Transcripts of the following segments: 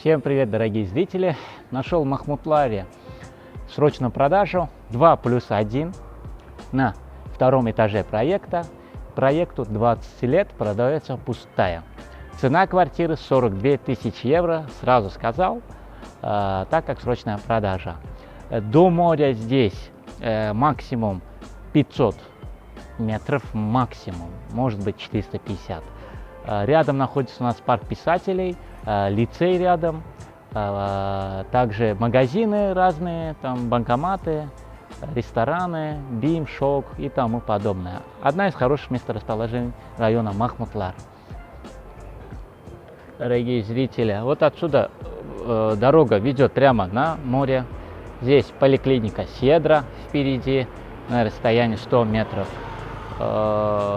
Всем привет, дорогие зрители! Нашел в Махмутларе срочную продажу 2 плюс 1 на втором этаже проекта. Проекту 20 лет продается пустая. Цена квартиры 42 тысячи евро, сразу сказал, э, так как срочная продажа. До моря здесь э, максимум 500 метров, максимум, может быть 450. Э, рядом находится у нас парк писателей – Э, лицей рядом, э, также магазины разные, там банкоматы, рестораны, БИМ, ШОК и тому подобное. Одна из хороших месторасположений района Махмутлар. Дорогие зрители, вот отсюда дорога ведет прямо на море. Здесь поликлиника Седра впереди на расстоянии 100 метров.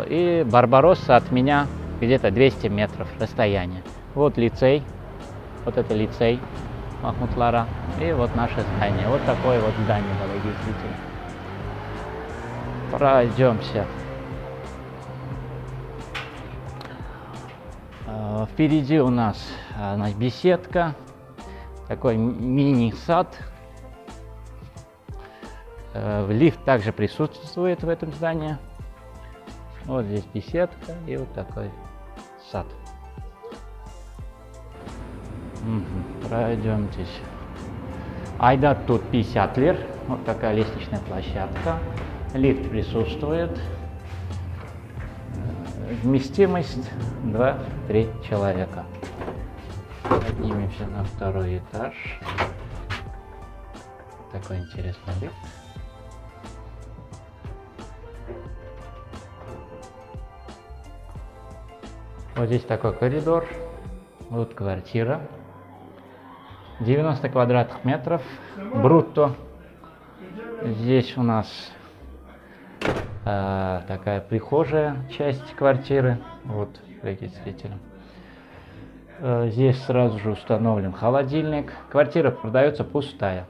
И Барбаросса от меня где-то 200 метров расстояние. Вот лицей, вот это лицей Махмутлара. И вот наше здание. Вот такое вот здание, дорогие зрители. Пройдемся. А, впереди у нас значит, беседка, такой мини-сад. Э, лифт также присутствует в этом здании. Вот здесь беседка и вот такой сад. Угу, пройдемтесь. Айда тут 50 лир. Вот такая лестничная площадка. Лифт присутствует. Вместимость 2-3 человека. Поднимемся на второй этаж. Такой интересный лифт. Вот здесь такой коридор. Вот квартира. 90 квадратных метров брутто. Здесь у нас э, такая прихожая часть квартиры. Вот, регистритель. Э, здесь сразу же установлен холодильник. Квартира продается пустая.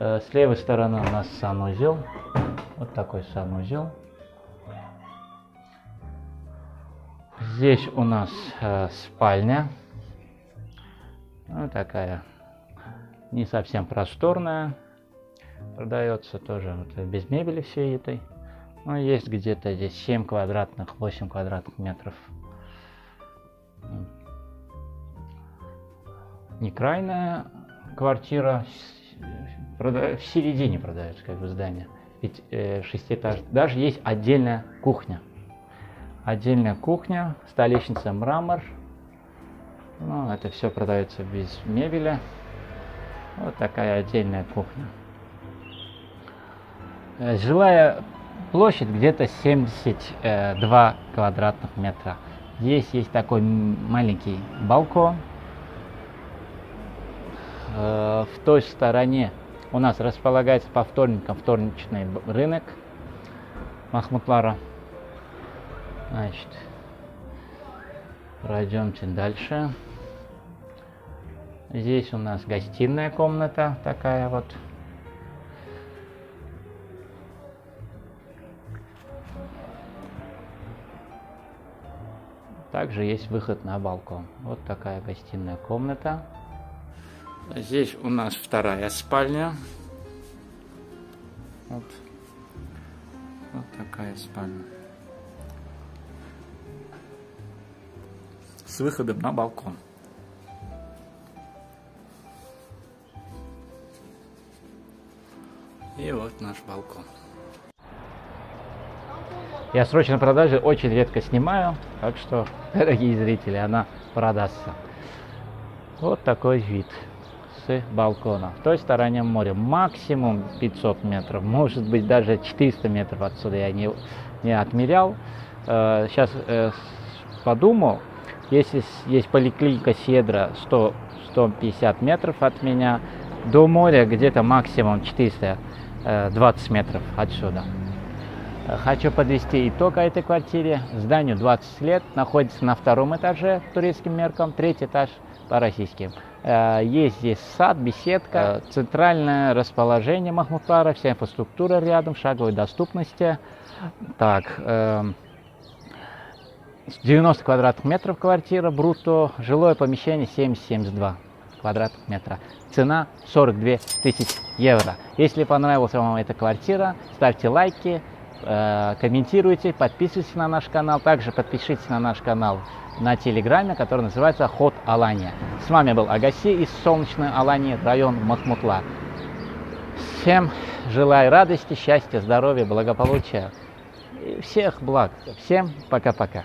Э, с левой стороны у нас санузел. Вот такой санузел. Здесь у нас э, спальня. Ну, такая не совсем просторная. Продается тоже вот, без мебели всей этой. Ну, есть где-то здесь 7 квадратных, 8 квадратных метров. Не крайная квартира, в середине продается как бы здание. Ведь э, шестиэтаж. Даже есть отдельная кухня. Отдельная кухня, столешница мрамор, ну, это все продается без мебели. Вот такая отдельная кухня. Э, жилая площадь где-то 72 квадратных метра. Здесь есть такой маленький балкон. Э, в той стороне у нас располагается по вторникам вторничный рынок Махмутлара. Значит, пройдемте дальше. Здесь у нас гостиная комната такая вот. Также есть выход на балкон. Вот такая гостиная комната. Здесь у нас вторая спальня. Вот, вот такая спальня. С выходом на балкон. И вот наш балкон. Я срочно продажи очень редко снимаю, так что, дорогие зрители, она продастся. Вот такой вид с балкона. В той стороне моря максимум 500 метров, может быть даже 400 метров отсюда я не, не отмерял. Сейчас э, подумал, если есть поликлиника Седра 100, 150 метров от меня, до моря где-то максимум 400 20 э, метров отсюда. Хочу подвести итог этой квартире. Зданию 20 лет, находится на втором этаже турецким меркам, третий этаж по российским. Э, есть здесь сад, беседка, центральное расположение Махмутлара, вся инфраструктура рядом, шаговой доступности. Так, э, 90 квадратных метров квартира, брутто, жилое помещение 70-72 квадратных метра. Цена 42 тысяч евро. Если понравилась вам эта квартира, ставьте лайки, э, комментируйте, подписывайтесь на наш канал. Также подпишитесь на наш канал на телеграме, который называется Ход Алания. С вами был Агаси из солнечной Алании, район Махмутла. Всем желаю радости, счастья, здоровья, благополучия и всех благ. Всем пока-пока.